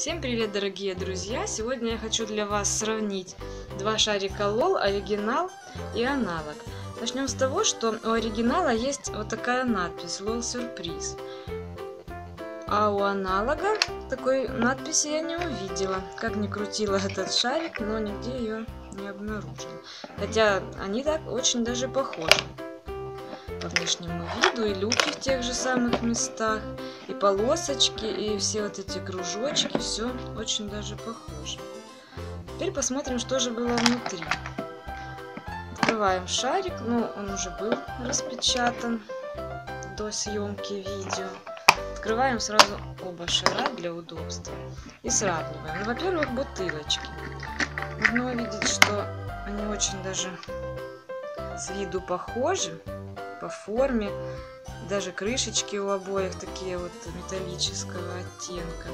Всем привет, дорогие друзья! Сегодня я хочу для вас сравнить два шарика LOL, оригинал и аналог. Начнем с того, что у оригинала есть вот такая надпись LOL сюрприз. А у аналога такой надписи я не увидела. Как ни крутила этот шарик, но нигде ее не обнаружила. Хотя они так очень даже похожи по внешнему виду, и люки в тех же самых местах, и полосочки, и все вот эти кружочки, все очень даже похоже. Теперь посмотрим, что же было внутри. Открываем шарик, ну он уже был распечатан до съемки видео. Открываем сразу оба шара для удобства и сравниваем. Ну, во-первых, бутылочки. Можно увидеть, что они очень даже с виду похожи по форме. Даже крышечки у обоих такие вот металлического оттенка.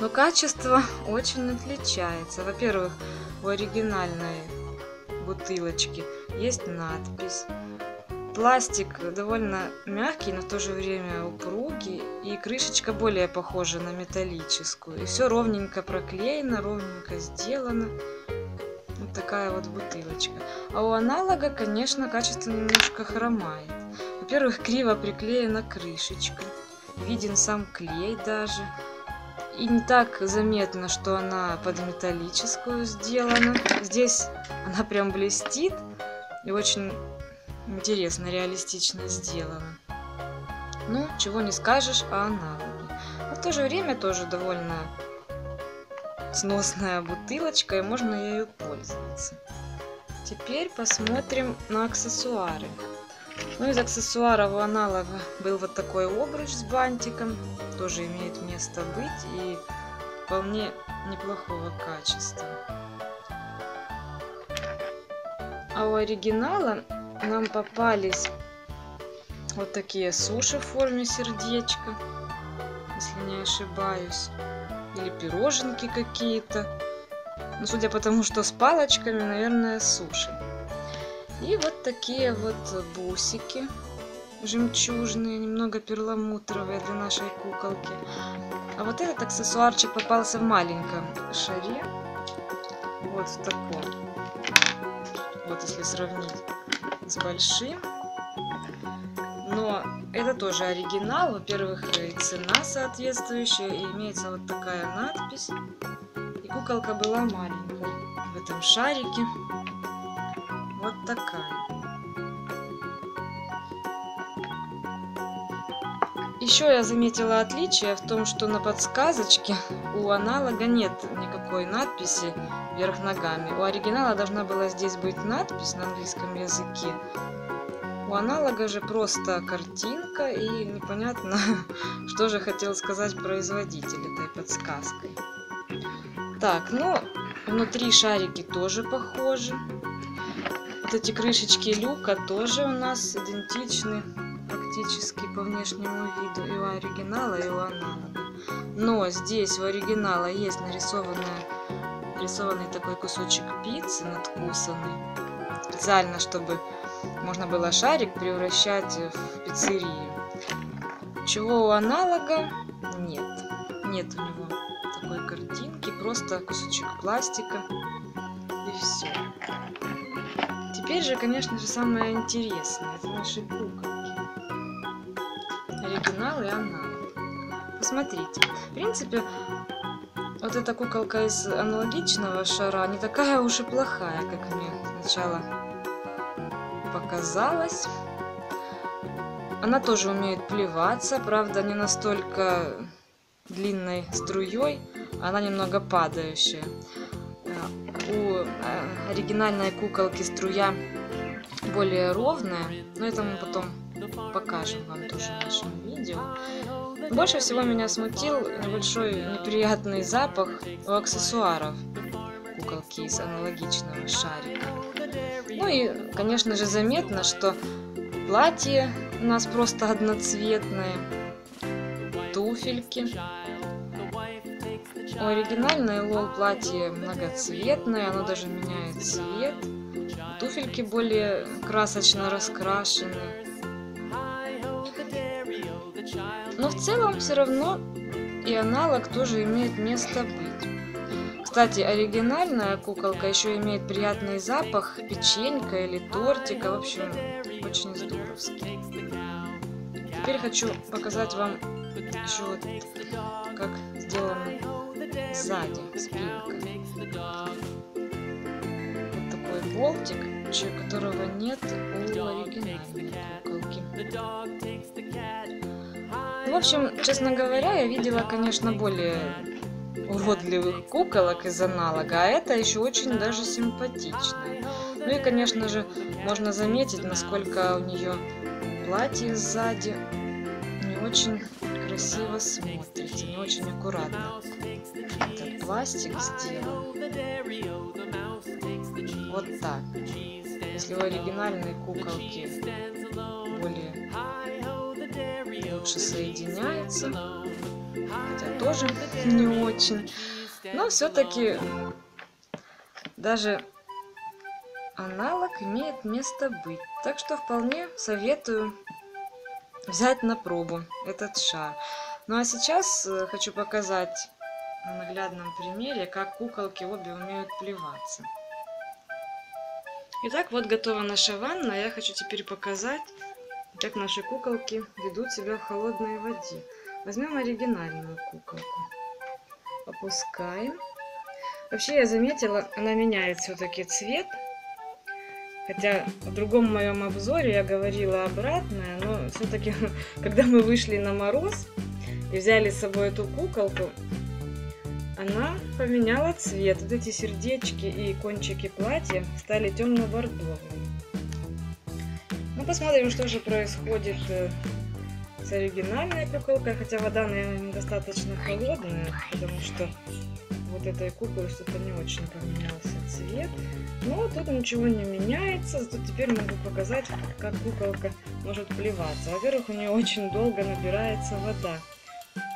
Но качество очень отличается. Во-первых, у оригинальной бутылочки есть надпись. Пластик довольно мягкий, но в то же время упругий. И крышечка более похожа на металлическую. И все ровненько проклеено, ровненько сделано такая вот бутылочка. А у аналога, конечно, качество немножко хромает. Во-первых, криво приклеена крышечка. Виден сам клей даже. И не так заметно, что она под металлическую сделана. Здесь она прям блестит и очень интересно, реалистично сделана. Ну, чего не скажешь о аналоге. Но в то же время тоже довольно сносная бутылочка, и можно ею пользоваться. Теперь посмотрим на аксессуары. Ну, из аксессуаров у аналога был вот такой обруч с бантиком. Тоже имеет место быть и вполне неплохого качества. А у оригинала нам попались вот такие суши в форме сердечка, если не ошибаюсь или пироженки какие-то. Ну, судя по тому, что с палочками, наверное, суши. И вот такие вот бусики жемчужные, немного перламутровые для нашей куколки. А вот этот аксессуарчик попался в маленьком шаре. Вот в таком. Вот если сравнить с большим. Но это тоже оригинал. Во-первых, цена соответствующая, и имеется вот такая надпись. И куколка была маленькая в этом шарике. Вот такая. Еще я заметила отличие в том, что на подсказочке у аналога нет никакой надписи вверх ногами. У оригинала должна была здесь быть надпись на английском языке, у аналога же просто картинка и непонятно, что же хотел сказать производитель этой подсказкой. Так, ну, внутри шарики тоже похожи. Вот эти крышечки люка тоже у нас идентичны практически по внешнему виду и у оригинала, и у аналога. Но здесь у оригинала есть нарисованный такой кусочек пиццы надкусанный. Специально, чтобы можно было шарик превращать в пиццерию. Чего у аналога нет. Нет у него такой картинки, просто кусочек пластика и все. Теперь же, конечно же, самое интересное, это наши куколки. Оригинал и аналог. Посмотрите, в принципе, вот эта куколка из аналогичного шара не такая уж и плохая, как мне сначала показалось. Она тоже умеет плеваться, правда, не настолько длинной струей, она немного падающая. Э, у э, оригинальной куколки струя более ровная, но это мы потом покажем вам тоже в нашем видео. Больше всего меня смутил небольшой неприятный запах у аксессуаров куколки из аналогичного шарика. Ну и, конечно же, заметно, что платье у нас просто одноцветное, туфельки. У оригинальной лол платье многоцветное, оно даже меняет цвет. Туфельки более красочно раскрашены. Но в целом все равно и аналог тоже имеет место быть. Кстати, оригинальная куколка еще имеет приятный запах печенька или тортика. В общем, очень здоровский. Теперь хочу показать вам еще вот как сделано сзади спинка. Вот такой болтик, которого нет у оригинальной куколки. Ну, в общем, честно говоря, я видела, конечно, более уродливых куколок из аналога, а это еще очень даже симпатичная. Ну и, конечно же, можно заметить, насколько у нее платье сзади не очень красиво смотрится, не очень аккуратно. Этот пластик сделан. Вот так. Если у оригинальной куколки более лучше соединяется, хотя тоже не очень, но все-таки даже аналог имеет место быть. Так что вполне советую взять на пробу этот шар. Ну а сейчас э, хочу показать на наглядном примере, как куколки обе умеют плеваться. Итак, вот готова наша ванна. Я хочу теперь показать, как наши куколки ведут себя в холодной воде. Возьмем оригинальную куколку. Опускаем. Вообще я заметила, она меняет все-таки цвет Хотя в другом моем обзоре я говорила обратное, но все-таки, когда мы вышли на мороз и взяли с собой эту куколку, она поменяла цвет. Вот эти сердечки и кончики платья стали темно-бордовыми. Ну, посмотрим, что же происходит с оригинальной куколкой. Хотя вода, наверное, достаточно холодная, потому что вот этой куклы что-то не очень поменялся цвет. Но тут ничего не меняется, зато теперь могу показать, как куколка может плеваться. Во-первых, у нее очень долго набирается вода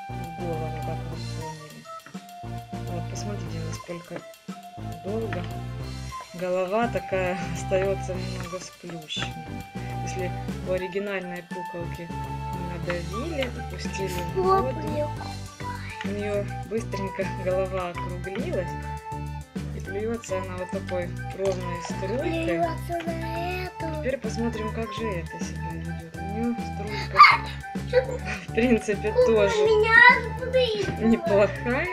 в голову, как вы поняли. Вот, посмотрите, насколько долго голова такая остается немного сплющенной. Если у оригинальной куколки надавили, опустили в воду, у нее быстренько голова округлилась. И плюется она вот такой ровной струйкой. Теперь посмотрим, как же это себя ведет. У нее струйка, в принципе, тоже неплохая.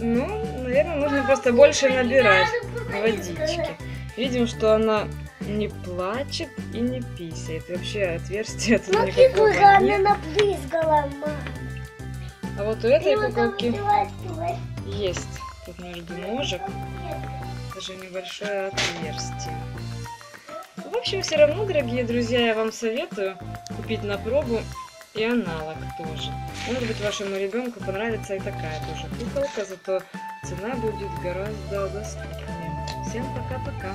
Ну, наверное, нужно просто больше набирать водички. Видим, что она не плачет и не писает. вообще отверстия тут никакого нет. Она набрызгала, мама. А вот у этой куколки есть тут между ножек даже небольшое отверстие. В общем, все равно, дорогие друзья, я вам советую купить на пробу и аналог тоже. Может быть, вашему ребенку понравится и такая тоже куколка, зато цена будет гораздо доступнее. Всем пока-пока.